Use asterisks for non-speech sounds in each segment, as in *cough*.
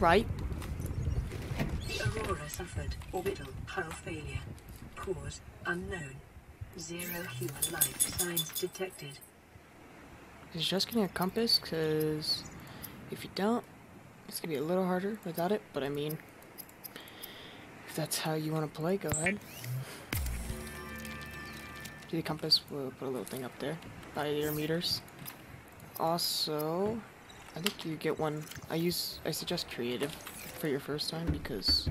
right. The Aurora suffered orbital hull failure. Cause unknown. Zero human life signs detected. Is just getting a compass? Because if you don't, it's going to be a little harder without it. But I mean, if that's how you want to play, go ahead. See the compass, we'll put a little thing up there by your meters. Also, I think you get one. I use, I suggest creative for your first time because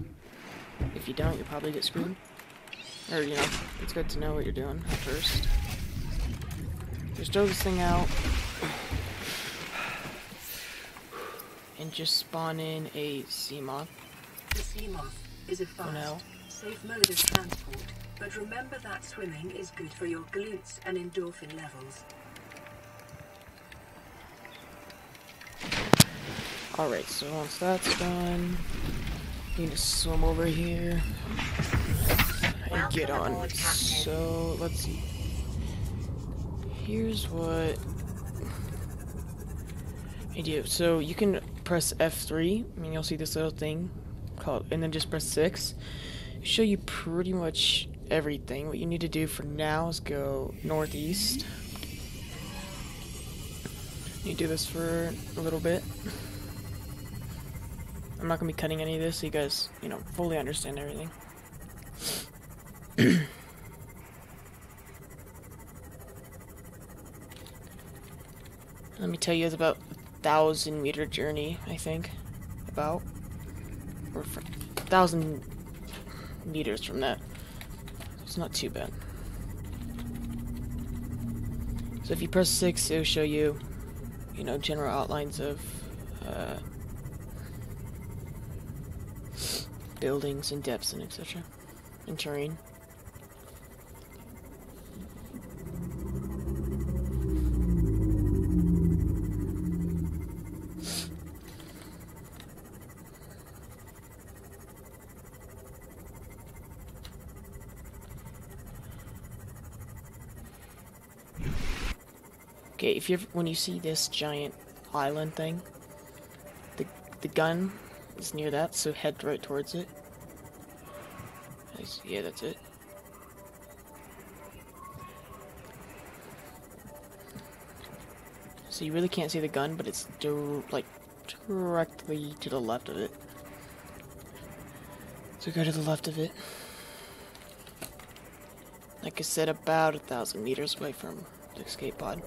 if you don't, you'll probably get screwed. Or, you know, it's good to know what you're doing at first. Just throw this thing out. *sighs* And just spawn in a Seamoth. The Seamoth is a fast, now. safe mode of transport, but remember that swimming is good for your glutes and endorphin levels. Alright, so once that's done, you need to swim over here and get on. So, let's see. Here's what I do. So, you can press F3, and you'll see this little thing called, and then just press 6. It'll show you pretty much everything. What you need to do for now is go northeast. You do this for a little bit. I'm not gonna be cutting any of this so you guys, you know, fully understand everything. *clears throat* Let me tell you, it's about a thousand meter journey, I think. About. Or a thousand meters from that. It's not too bad. So if you press 6, it'll show you, you know, general outlines of uh, buildings and depths and etc. and terrain. Okay, if you're when you see this giant island thing, the the gun is near that, so head right towards it. Nice. Yeah, that's it. So you really can't see the gun, but it's dir like directly to the left of it. So go to the left of it. Like I said, about a thousand meters away from the escape pod.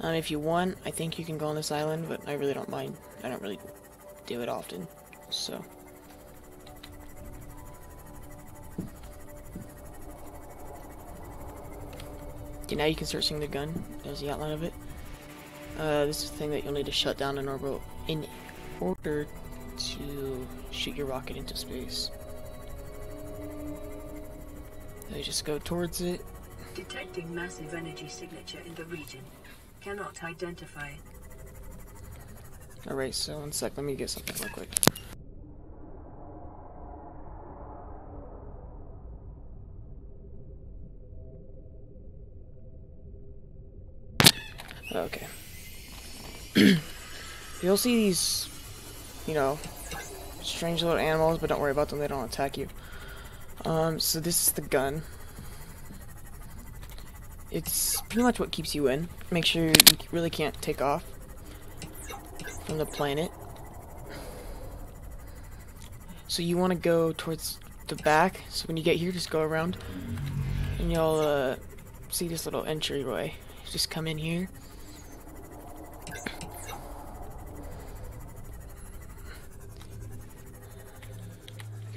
Um, if you want, I think you can go on this island, but I really don't mind. I don't really do it often, so. Okay, now you can start seeing the gun. There's the outline of it. Uh, this is the thing that you'll need to shut down in order, in order to shoot your rocket into space. So you just go towards it. Detecting massive energy signature in the region. Cannot identify. Alright, so one sec, let me get something real quick. Okay. *clears throat* You'll see these, you know, strange little animals, but don't worry about them, they don't attack you. Um, so this is the gun. It's pretty much what keeps you in. Make sure you really can't take off from the planet. So you want to go towards the back. So when you get here, just go around, and you'll uh, see this little entryway. Just come in here.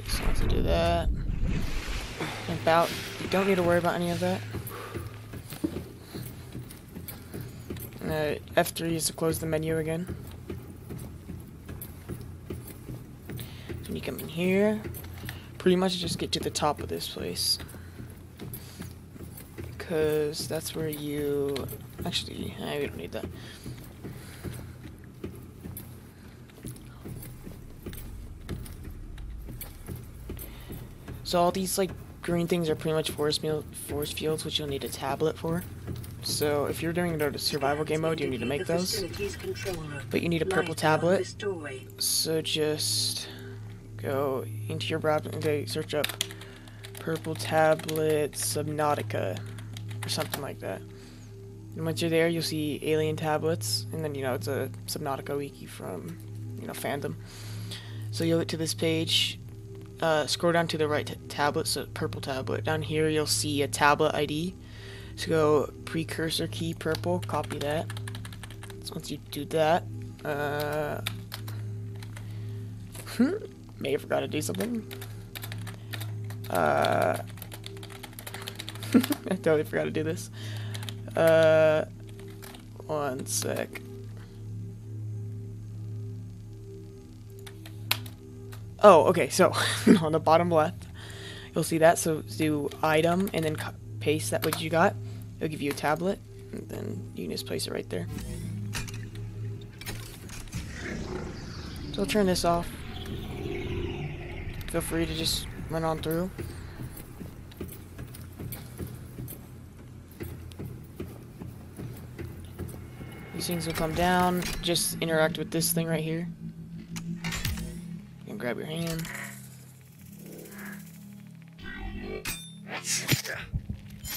So once you do that, about you don't need to worry about any of that. Uh, F3 is to close the menu again. Come in here, pretty much just get to the top of this place. Because that's where you... Actually, I don't need that. So all these like green things are pretty much force, force fields, which you'll need a tablet for. So if you're doing a survival game mode, you need to make those. But you need a purple tablet. So just go into your browser and go search up purple tablet Subnautica or something like that. And once you're there, you'll see alien tablets, and then you know it's a Subnautica wiki from you know fandom. So you'll get to this page. Uh, scroll down to the right tablet, so purple tablet. Down here, you'll see a tablet ID. So go precursor key purple, copy that. So once you do that, uh, *laughs* may have forgot to do something. Uh, *laughs* I totally forgot to do this. Uh, one sec. Oh, okay. So *laughs* on the bottom left, you'll see that. So do item and then paste that what you got. It'll give you a tablet, and then you can just place it right there. So I'll turn this off. Feel free to just run on through. These things will come down. Just interact with this thing right here. And grab your hand.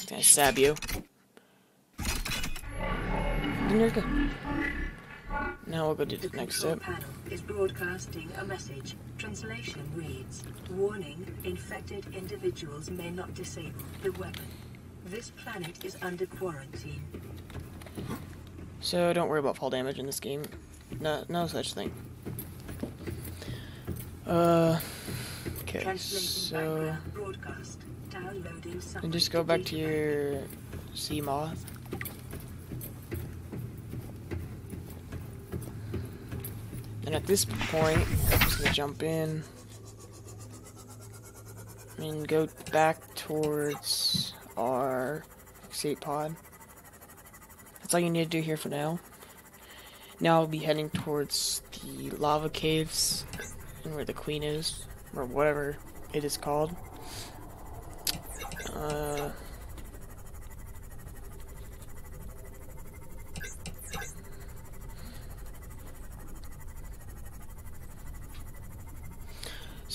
Gonna stab you. Now we'll go The the next step. Is broadcasting a message. Translation reads, Warning, infected individuals may not disable the weapon. This planet is under quarantine. So don't worry about fall damage in this game. No, no such thing. Uh, okay. So broadcast. And just go back to your sea And at this point, I'm just gonna jump in and go back towards our escape pod. That's all you need to do here for now. Now I'll be heading towards the lava caves and where the queen is, or whatever it is called. Uh,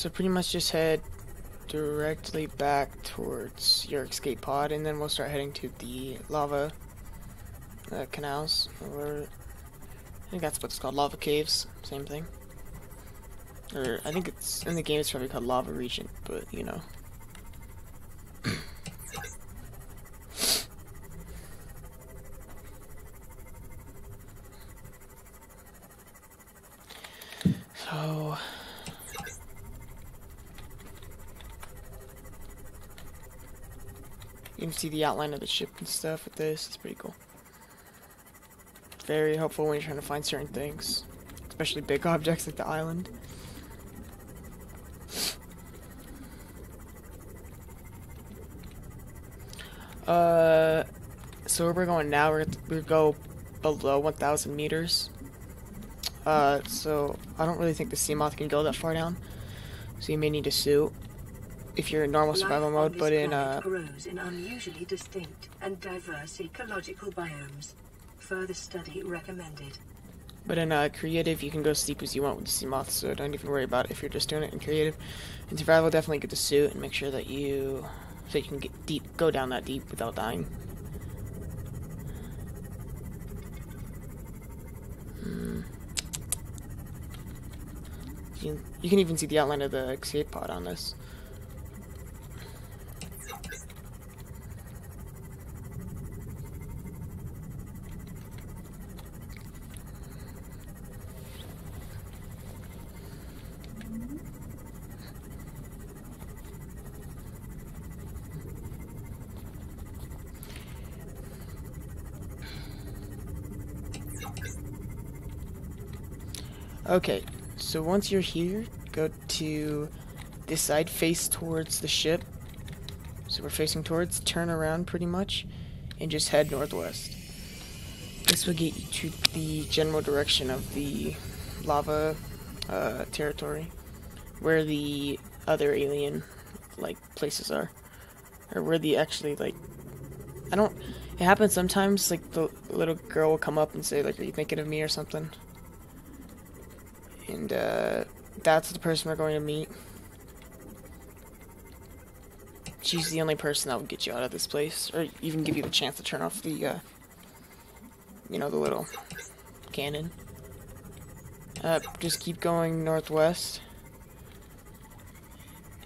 so pretty much just head directly back towards your escape pod, and then we'll start heading to the lava uh, canals, or I think that's what it's called, lava caves, same thing. Or I think it's in the game it's probably called lava region, but you know. See the outline of the ship and stuff with this. It's pretty cool. Very helpful when you're trying to find certain things, especially big *laughs* objects like the island. Uh, so where we're going now, we're we go below 1,000 meters. Uh, so I don't really think the Seamoth can go that far down. So you may need a suit if you're in normal survival mode, but in uh, grows in unusually distinct and diverse ecological biomes. Further study recommended. but in uh, creative you can go as deep as you want with the Seamoth. So don't even worry about it if you're just doing it in creative. In survival, definitely get the suit and make sure that you so you can get deep, go down that deep without dying. Hmm. You, you can even see the outline of the escape pod on this. Okay, so once you're here, go to this side, face towards the ship. So we're facing towards, turn around pretty much, and just head northwest. This will get you to the general direction of the lava uh, territory, where the other alien like places are, or where the actually like I don't. It happens sometimes, like the little girl will come up and say, like, are you thinking of me or something? And, uh, that's the person we're going to meet. She's the only person that will get you out of this place, or even give you the chance to turn off the, uh, you know, the little cannon. Uh, just keep going northwest.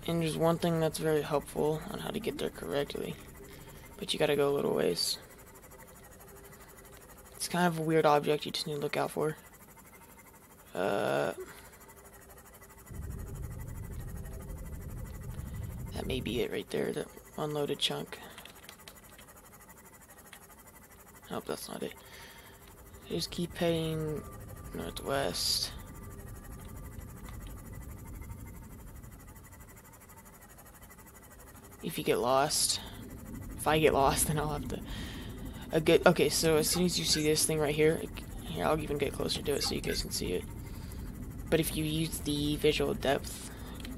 And there's one thing that's very helpful on how to get there correctly. But you gotta go a little ways. It's kind of a weird object you just need to look out for. Uh... That may be it right there, the unloaded chunk. Nope, that's not it. Just keep heading northwest. If you get lost, if I get lost, *laughs* then I'll have to. A good. Okay, so as soon as you see this thing right here, here I'll even get closer to it so you guys can see it. But if you use the visual depth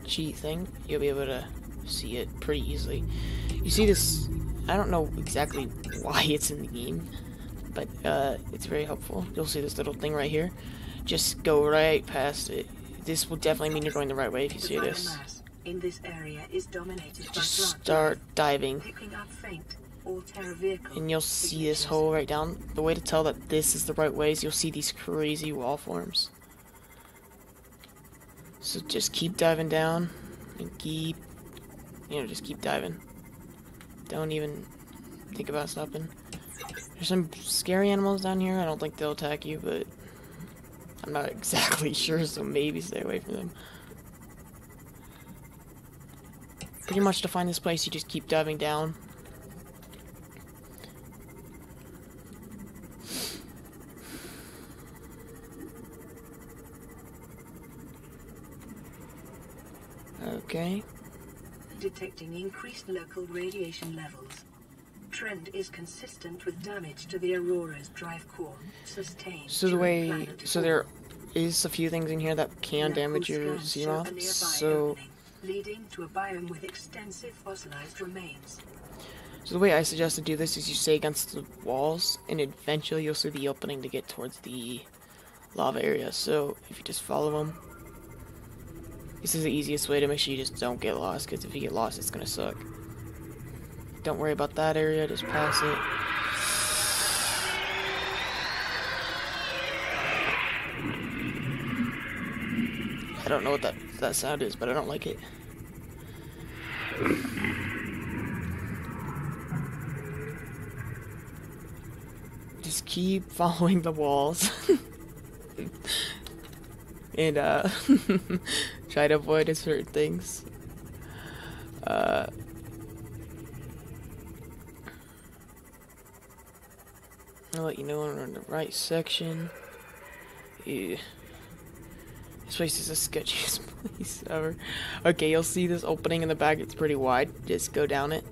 cheat thing, you'll be able to see it pretty easily. You see this? I don't know exactly *laughs* why it's in the game, but uh, it's very helpful. You'll see this little thing right here. Just go right past it. This will definitely mean you're going the right way if you see this. In this area is dominated Just start diving. And you'll see this hole right down. The way to tell that this is the right way is you'll see these crazy wall forms. So just keep diving down and keep, you know, just keep diving. Don't even think about stopping. There's some scary animals down here. I don't think they'll attack you, but I'm not *laughs* exactly sure, so maybe stay away from them. Pretty much to find this place, you just keep diving down. Okay. Detecting increased local radiation levels. Trend is consistent with damage to the Aurora's drive core. Sustained. So the way, so there is a few things in here that can damage your Seamoth. So. Leading to a biome with extensive fossilized remains. So the way I suggest to do this is you stay against the walls, and eventually you'll see the opening to get towards the lava area. So if you just follow them, this is the easiest way to make sure you just don't get lost, because if you get lost, it's gonna suck. Don't worry about that area, just pass it. I don't know what that, that sound is, but I don't like it. Just keep *laughs* following the walls. *laughs* and uh *laughs* try to avoid certain things. Uh I'll let you know when we're in the right section. Yeah. This place is the sketchiest *laughs* place ever. Okay, you'll see this opening in the back. It's pretty wide. Just go down it.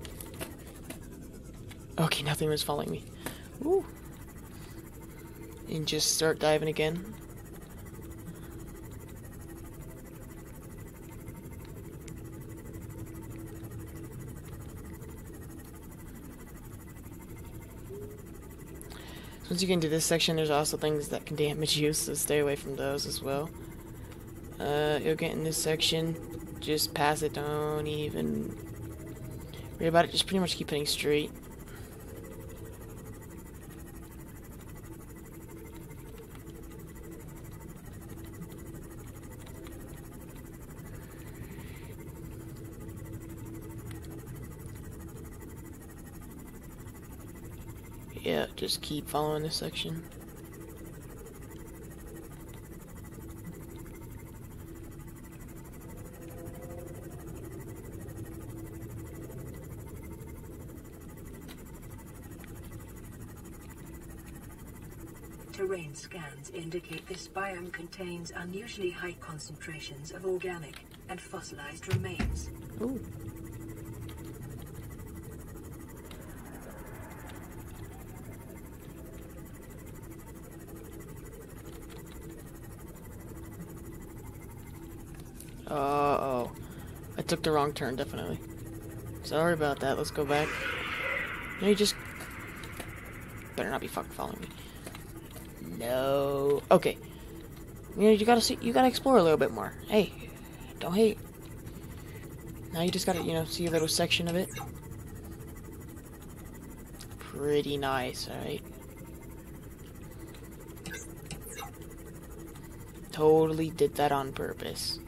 Okay, nothing was following me. Woo. And just start diving again. Once you get into this section, there's also things that can damage you, so stay away from those as well. Uh, you'll get in this section, just pass it, don't even worry about it, just pretty much keep heading straight. Just keep following this section. Terrain scans indicate this biome contains unusually high concentrations of organic and fossilized remains. Ooh. Uh-oh. I took the wrong turn, definitely. Sorry about that. Let's go back. No, you just... better not be fucking following me. No. Okay. You know, you gotta see, you gotta explore a little bit more. Hey, don't hate. Now you just gotta, you know, see a little section of it. Pretty nice, alright? Totally did that on purpose.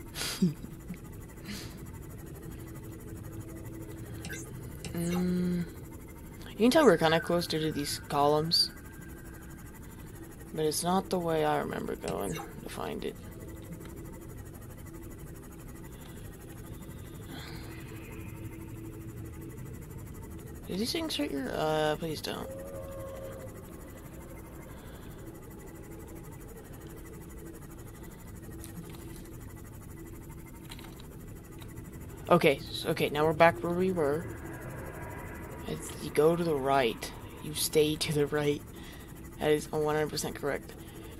Mm, you can tell we're kind of close due to these columns. But it's not the way I remember going to find it. Did these things hurt your- uh, please don't. Okay, okay, now we're back where we were. It's, you go to the right. You stay to the right. That is 100% correct.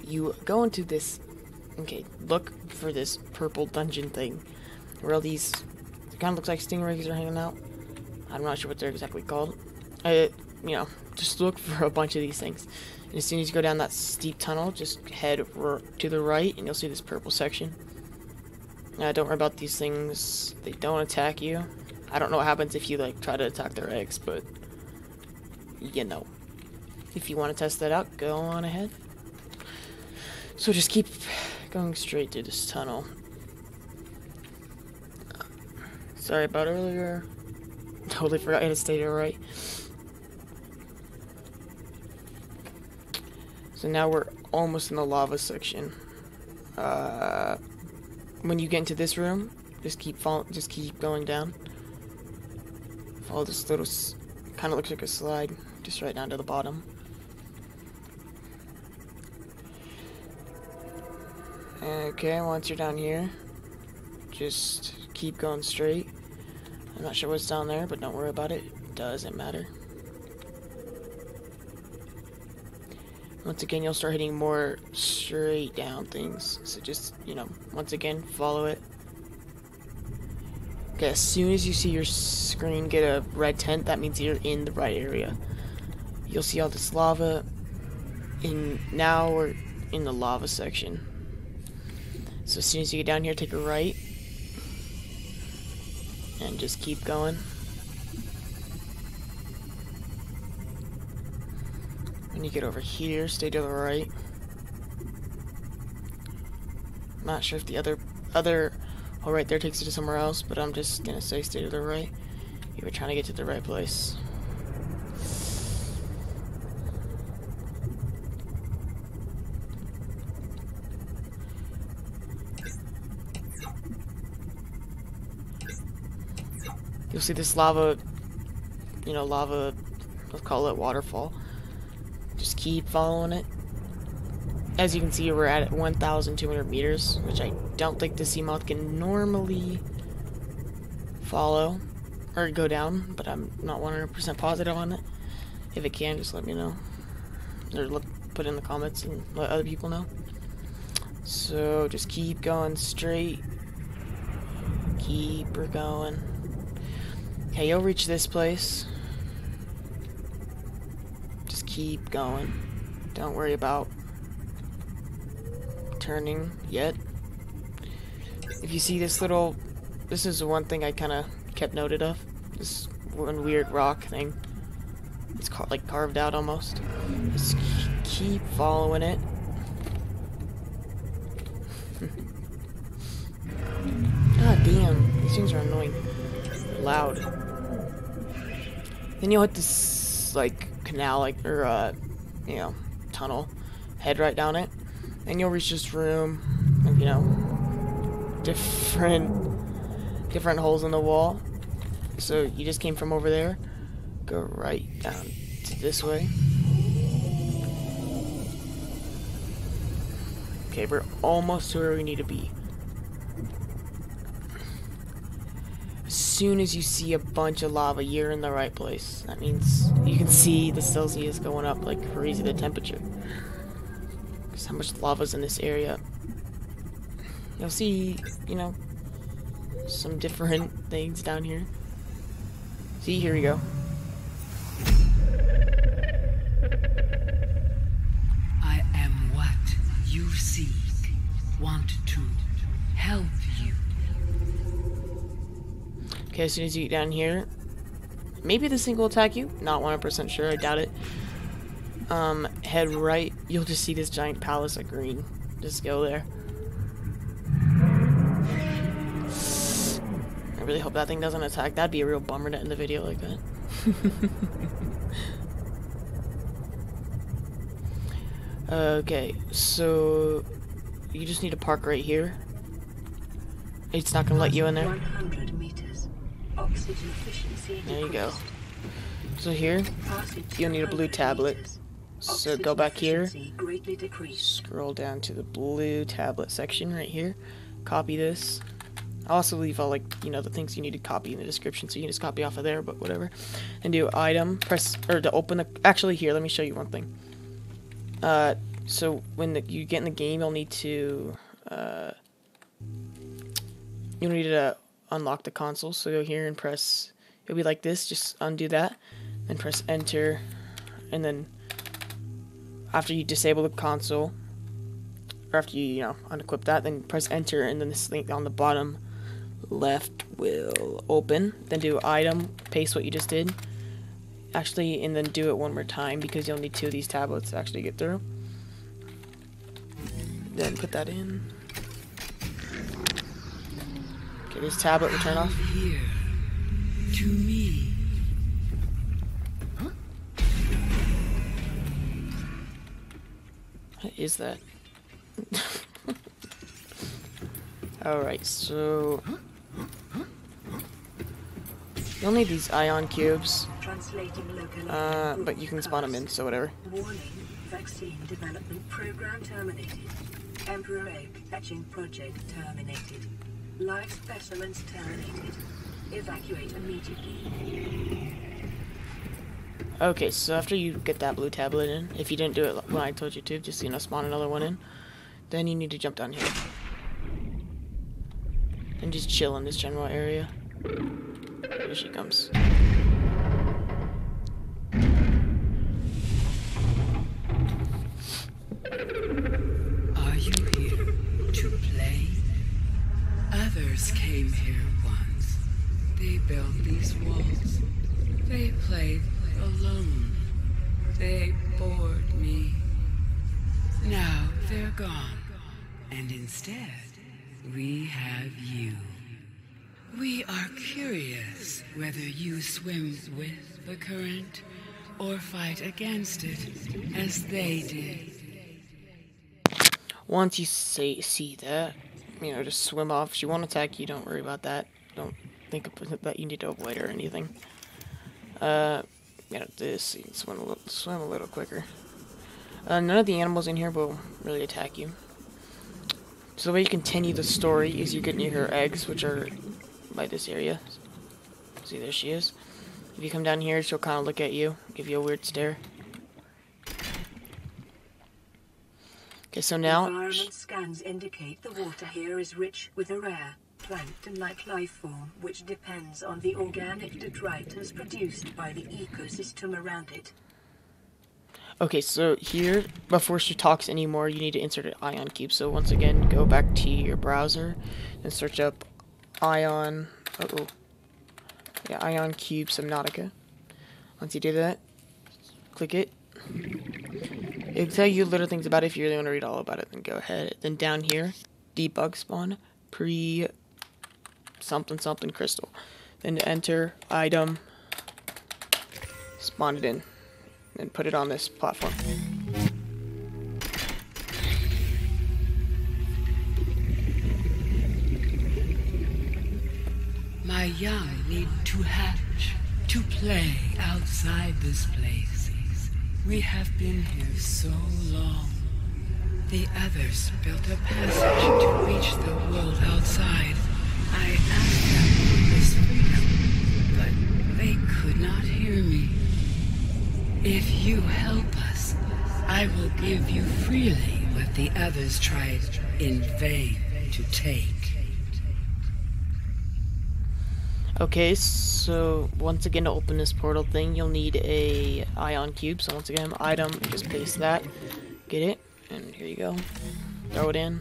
You go into this. Okay, look for this purple dungeon thing. Where all these. kind of looks like stingrays are hanging out. I'm not sure what they're exactly called. Uh, you know, just look for a bunch of these things. And as soon as you go down that steep tunnel, just head to the right and you'll see this purple section. Uh, don't worry about these things. They don't attack you. I don't know what happens if you like try to attack their eggs, but you know. If you want to test that out, go on ahead. So just keep going straight through this tunnel. Sorry about earlier. *laughs* Totally forgot how to stay there right. So now we're almost in the lava section. Uh, when you get into this room, just keep fall just keep going down. Follow this little, kind of looks like a slide, just right down to the bottom. Okay, once you're down here, just keep going straight. I'm not sure what's down there, but don't worry about it. it doesn't matter. Once again, you'll start hitting more straight down things. So just, you know, once again, follow it. Okay, as soon as you see your screen get a red tent, that means you're in the right area. You'll see all this lava. And now we're in the lava section. So as soon as you get down here, take a right. And just keep going. When you get over here, stay to the right. Not sure if the other other oh right there takes you to somewhere else, but I'm just gonna say stay to the right. You were trying to get to the right place. You'll see this lava, you know, lava, let's call it waterfall. Just keep following it. As you can see, we're at 1,200 meters, which I don't think the Seamoth can normally follow or go down, but I'm not 100% positive on it. If it can, just let me know. Or look, put in the comments and let other people know. So just keep going straight. Keep her going. Okay, you'll reach this place. Just keep going. Don't worry about turning yet. If you see this little... This is the one thing I kind of kept noted of. This one weird rock thing. It's ca like carved out almost. Just keep following it. *laughs* God damn, these things are annoying. loud. Then you'll hit this, like, canal, like, or, uh, you know, tunnel. Head right down it. And you'll reach this room. And, you know, different, different holes in the wall. So you just came from over there. Go right down to this way. Okay, we're almost to where we need to be. As soon as you see a bunch of lava, you're in the right place. That means you can see the Celsius going up like crazy, the temperature. Because how much lava's in this area. You'll see, you know, some different things down here. See, here we go. I am what you seek. Want to help you. Okay, as soon as you get down here, maybe this thing will attack you. Not 100% sure, I doubt it. Um, head right, you'll just see this giant palace of green. Just go there. I really hope that thing doesn't attack. That'd be a real bummer to end the video like that. *laughs* okay, so you just need to park right here. It's not gonna let you in there. 100 meters. Oxygen efficiency There you go. So here, You'll need a blue tablet. so go back here, efficiency Greatly decreased. scroll down to the blue tablet section right here. Copy this. I'll also leave all like you know the things you need to copy in the description, so you can just copy off of there. But whatever. And do item press or to open the. Actually, here let me show you one thing. Uh, so when the, you get in the game, you'll need to. Uh, you'll need to unlock the console. So go here and press. It'll be like this. Just undo that, and press enter, and then after you disable the console, or after you, you know, unequip that, then press enter, and then this link on the bottom left will open. Then do item, paste what you just did. Actually, and then do it one more time because you'll need two of these tablets to actually get through. Then put that in. Okay, this tablet will turn off. Here. To me. What is that? *laughs* Alright, so... You'll need these ion cubes, Translating uh, but you can spawn them in, so whatever. Warning, vaccine development program terminated. Emperor egg hatching project terminated. Live specimens terminated. Evacuate immediately. Okay, so after you get that blue tablet in, if you didn't do it when I told you to, just, you know, spawn another one in, then you need to jump down here. Just chill in this general area. Here she comes. Are you here to play? Others came here once. They built these walls. They played alone. They bored me. Now they're gone. And instead, we have you. We are curious whether you swim with the current or fight against it as they did. Once you say, see that, you know, just swim off. She won't attack you, don't worry about that. Don't think that you need to avoid her or anything. Uh, yeah, this, you can swim a little, swim a little quicker. Uh, none of the animals in here will really attack you. So the way you continue the story is you get near her eggs, which are by this area. See, there she is. If you come down here, she'll kind of look at you, give you a weird stare. Okay, so now Environment scans indicate the water here is rich with a rare plankton-like life form which depends on the organic detritus produced by the ecosystem around it. Okay, so here, before she talks anymore, you need to insert an ion cube. So once again, go back to your browser and search up ion. Uh oh. Yeah, ion cube Subnautica. Once you do that, click it. It'll tell you little things about it. If you really want to read all about it, then go ahead. Then down here, debug spawn pre something something crystal. Then enter item, spawn it in and put it on this platform. My young need to hatch, to play outside this place. We have been here so long. The others built a passage to reach the world outside. I asked them for this freedom, but they could not hear me. If you help us, I will give you freely what the others tried in vain to take. Okay, so once again to open this portal thing, you'll need a ion cube. So once again, item, just paste that, get it, and here you go. Throw it in.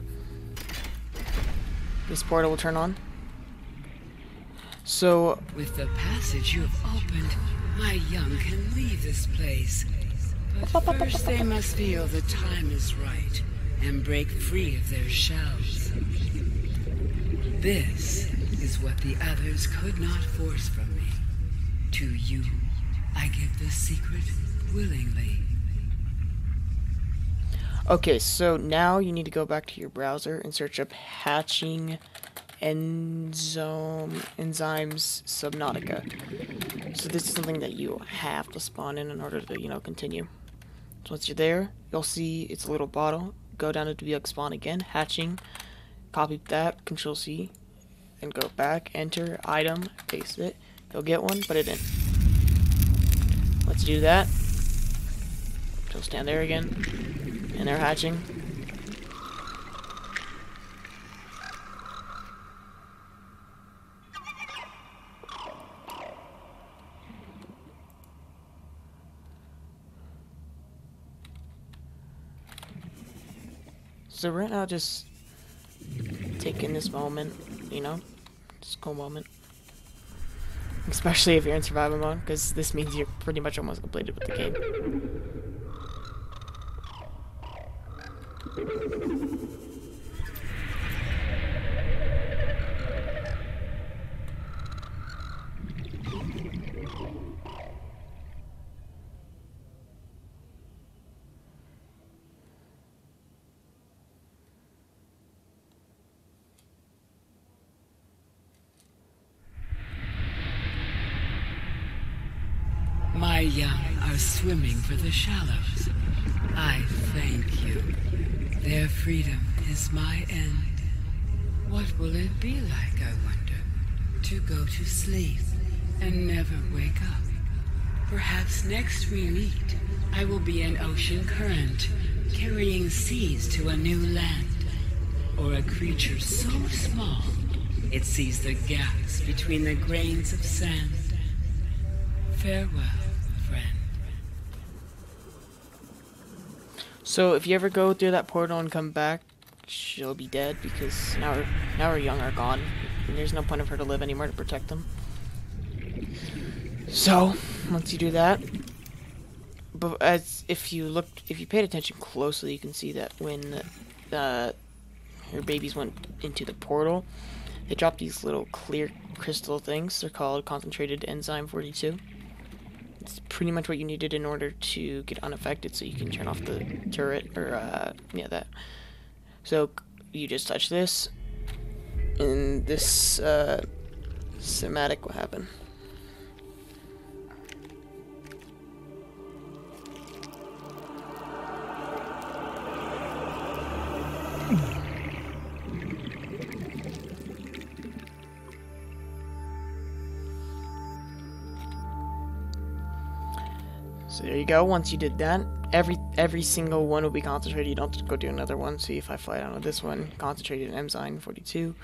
This portal will turn on. So With the passage you have opened, my young can leave this place. But first they must feel the time is right and break free of their shells. This is what the others could not force from me. To you, I give the secret willingly. Okay, so now you need to go back to your browser and search up hatching enzyme enzymes subnautica. So this is something that you have to spawn in in order to, you know, continue. So once you're there, you'll see it's a little bottle. Go down to Debug spawn again, hatching, copy that, control C, and go back, enter, item, paste it. You'll get one, put it in. Let's do that. So stand there again. And they're hatching. So right now, just taking this moment, you know, just cool moment. Especially if you're in survival mode, because this means you're pretty much almost completed with the game. My young are swimming for the shallows. I thank you. Their freedom is my end. What will it be like, I wonder, to go to sleep and never wake up? Perhaps next we meet, I will be an ocean current, carrying seas to a new land. Or a creature so small, it sees the gaps between the grains of sand. Farewell, So if you ever go through that portal and come back, she'll be dead because now her, now her young are gone. And there's no point of her to live anymore to protect them. So once you do that, but as if you looked, if you paid attention closely, you can see that when uh, her babies went into the portal, they dropped these little clear crystal things. They're called concentrated enzyme 42. It's pretty much what you needed in order to get unaffected so you can turn off the turret or uh yeah that. So you just touch this and this uh will happen there you go. Once you did that, every every single one will be concentrated. You don't have to go do another one. See if I fly down with this one, concentrated in enzyme 42. You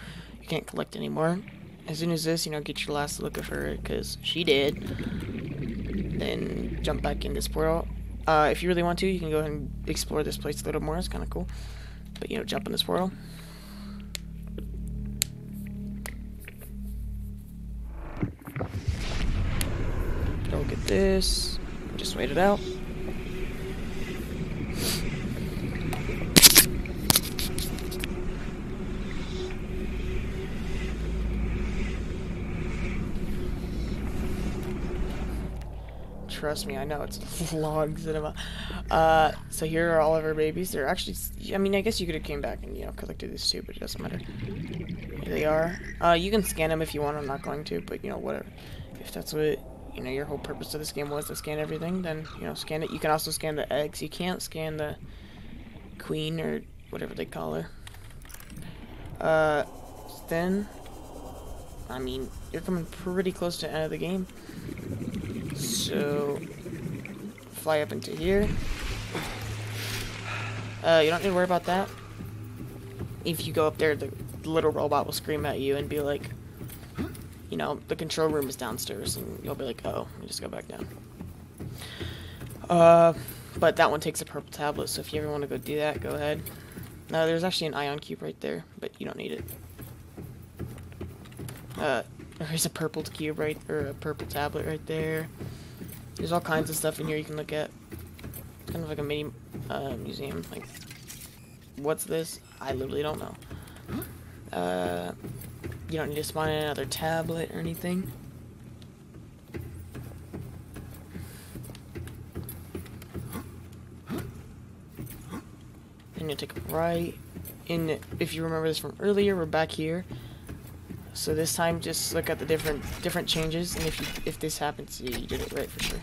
can't collect anymore. As soon as this, you know, get your last look of her, because she did. Then jump back in this portal. Uh, if you really want to, you can go ahead and explore this place a little more. It's kind of cool. But, you know, jump in this portal. Go get this. Wait it out. Trust me, I know it's *laughs* long cinema. Uh, so here are all of our babies. They're actually, I mean, I guess you could have came back and you know collected these too, but it doesn't matter. Here they are. Uh, you can scan them if you want. I'm not going to, but you know whatever. If that's what you know your whole purpose of this game was to scan everything, then you know scan it. You can also scan the eggs. You can't scan the queen or whatever they call her. Uh, then, I mean, you're coming pretty close to the end of the game. So, fly up into here. Uh, you don't need to worry about that. If you go up there, the little robot will scream at you and be like, you know, the control room is downstairs, and you'll be like, oh, me just go back down. Uh, but that one takes a purple tablet, so if you ever want to go do that, go ahead. No, there's actually an ion cube right there, but you don't need it. Uh, there's a purple cube right, or a purple tablet right there. There's all kinds of stuff in here you can look at. It's kind of like a mini uh, museum. Like, what's this? I literally don't know. Uh, you don't need to spawn in another tablet or anything. And you take a right. And if you remember this from earlier, we're back here. So this time, just look at the different different changes, and if you, if this happens, you did it right for sure.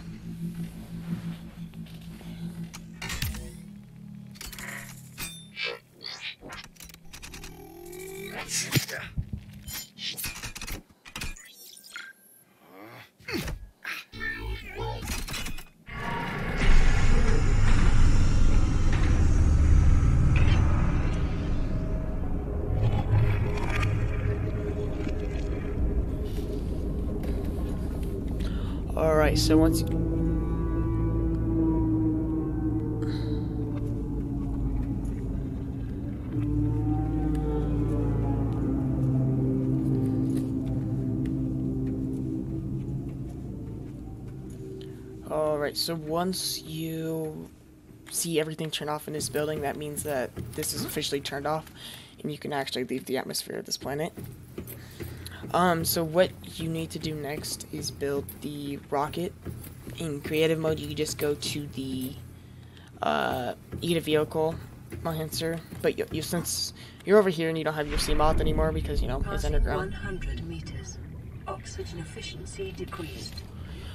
So once you... Alright, so once you see everything turn off in this building, that means that this is officially turned off, and you can actually leave the atmosphere of this planet. Um, so what you need to do next is build the rocket. In creative mode, you just go to the, uh, eat a vehicle enhancer, but you, you, since you're over here and you don't have your Seamoth anymore because, you know, it's underground. 100 meters. Oxygen efficiency decreased.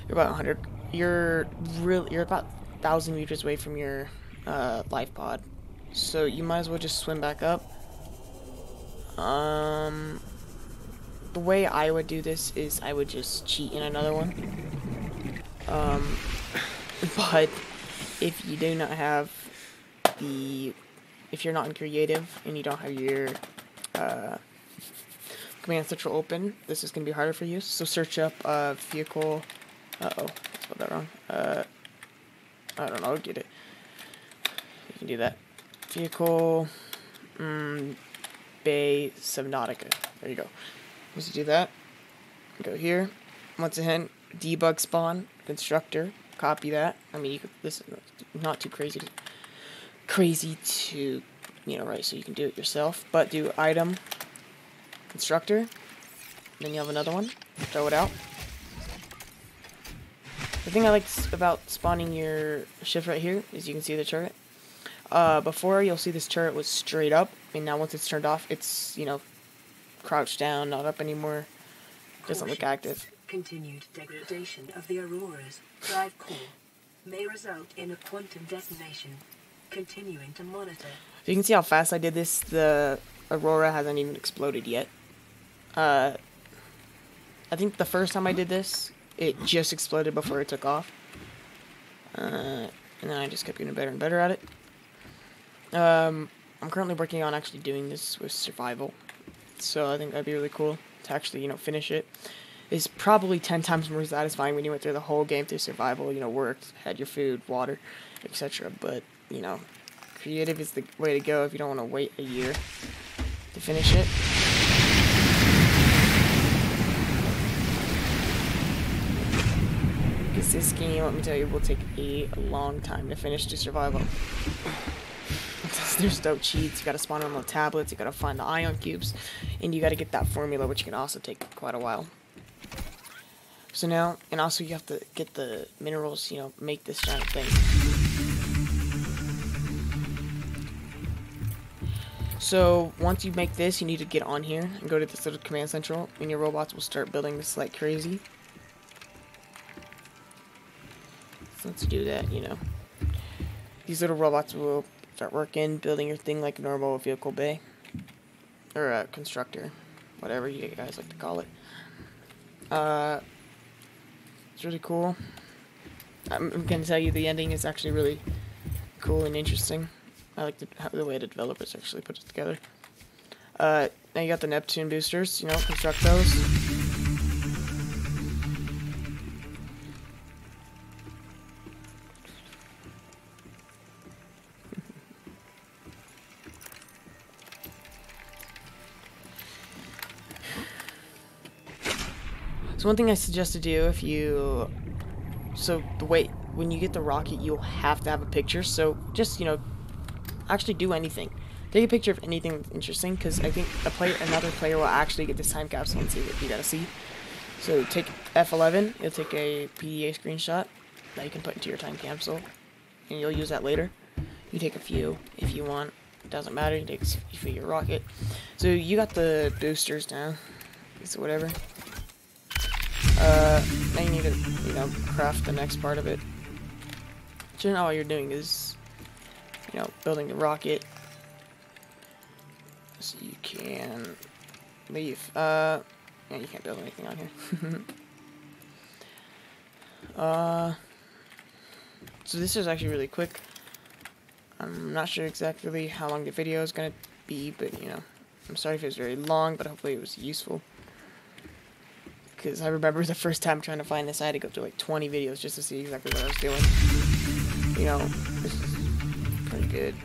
You're about 100. You're really you're about 1,000 meters away from your uh, life pod, so you might as well just swim back up. Um, the way I would do this is I would just cheat in another one. Um, *laughs* but if you do not have the if you're not in creative and you don't have your uh, command central open, this is gonna be harder for you. So search up uh, vehicle. Uh oh, I spelled that wrong. Uh, I don't know. Get it. You can do that. Vehicle. Mm, Bay Subnautica. There you go. You do that, go here. Once again, debug spawn constructor. Copy that. I mean, you could, this is not too crazy. To, crazy to, you know, right? So you can do it yourself. But do item constructor. Then you have another one. Throw it out. The thing I like about spawning your shift right here is you can see the turret. Uh, before you'll see this turret was straight up, and now once it's turned off, it's you know crouched down, not up anymore. Doesn't look active. Continued degradation of the Aurora's drive core may result in a quantum detonation. Continuing to monitor. So you can see how fast I did this. The Aurora hasn't even exploded yet. Uh, I think the first time I did this, it just exploded before it took off. Uh, and then I just kept getting better and better at it. Um, I'm currently working on actually doing this with survival. So I think that'd be really cool to actually, you know, finish it. It's probably 10 times more satisfying when you went through the whole game through survival, you know, worked, had your food, water, etc. But, you know, creative is the way to go if you don't want to wait a year to finish it. Because this game, let me tell you, will take a long time to finish to survival. There's no cheats, you gotta spawn on the tablets, you gotta find the ion cubes, and you gotta get that formula, which can also take quite a while. So now, and also you have to get the minerals, you know, make this giant thing. So once you make this, you need to get on here and go to this little command central, and your robots will start building this like crazy. So let's do that, you know. These little robots will start working, building your thing like a normal vehicle bay. Or a constructor. Whatever you guys like to call it. Uh, it's really cool. I'm, I'm gonna tell you the ending is actually really cool and interesting. I like the, the way the developers actually put it together. Uh, now you got the Neptune boosters, you know, construct those. So one thing I suggest to do if you, so the way when you get the rocket, you'll have to have a picture. So just you know, actually do anything. Take a picture of anything that's interesting, because I think a player, another player will actually get this time capsule and see what you gotta see. So take F11, you'll take a PDA screenshot that you can put into your time capsule, and you'll use that later. You take a few if you want. It doesn't matter. You take a few for your rocket. So you got the boosters now. So whatever. Uh, now you need to, you know, craft the next part of it. So now all you're doing is, you know, building the rocket. So you can leave. Uh, yeah, you can't build anything on here. *laughs* uh, so this is actually really quick. I'm not sure exactly how long the video is going to be, but, you know, I'm sorry if it was very long, but hopefully it was useful. Because I remember the first time trying to find this, I had to go through like 20 videos just to see exactly what I was doing. You know, this is pretty good.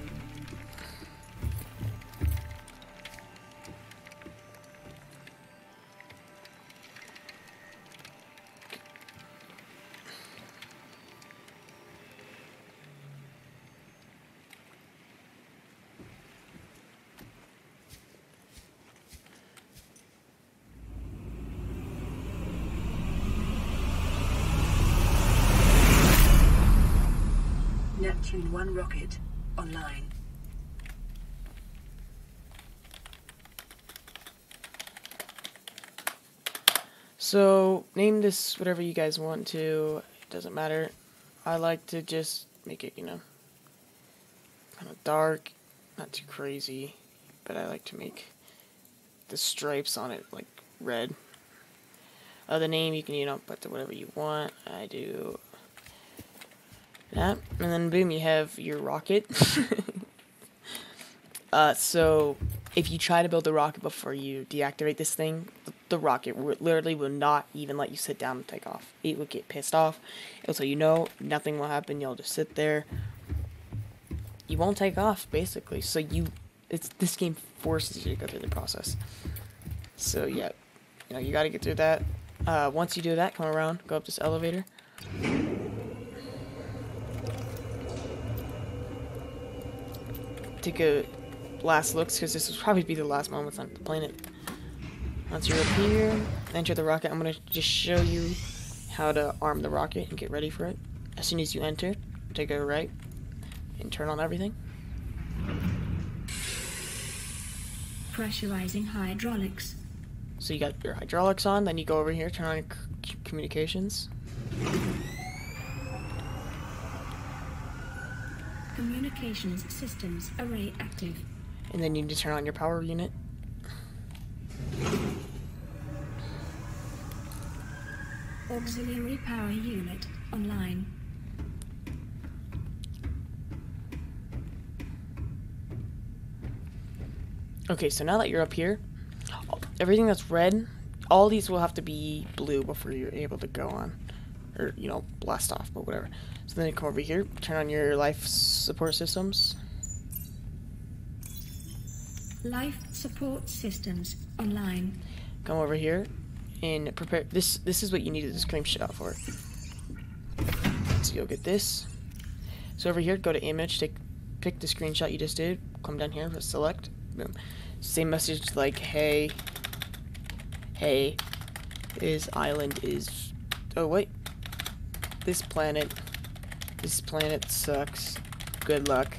So, name this whatever you guys want to. It doesn't matter. I like to just make it, you know, kind of dark, not too crazy, but I like to make the stripes on it like red. Uh, the name you can, you know, put whatever you want. I do that, and then boom, you have your rocket. *laughs* uh, so if you try to build the rocket before you deactivate this thing, the, rocket literally will not even let you sit down and take off. It will get pissed off. It'll tell you no, nothing will happen. You'll just sit there. You won't take off, basically. So you, it's this game forces you to go through the process. So yeah, you know you got to get through that. Uh, once you do that, come around, go up this elevator. Take a last looks because this will probably be the last moments on the planet. Once you're up here, enter the rocket. I'm going to just show you how to arm the rocket and get ready for it. As soon as you enter, take a right and turn on everything. Pressurizing hydraulics. So you got your hydraulics on, then you go over here, turn on your communications. Communications systems array active. And then you need to turn on your power unit. Auxiliary power unit online. Okay, so now that you're up here, everything that's red, all these will have to be blue before you're able to go on. Or, you know, blast off, but whatever. So then you come over here, turn on your life support systems. Life support systems online. Come over here and prepare this this is what you need the screenshot for. So you'll get this. So over here, go to image, take pick the screenshot you just did, come down here, select, boom. Same message like hey hey this island is oh wait this planet this planet sucks good luck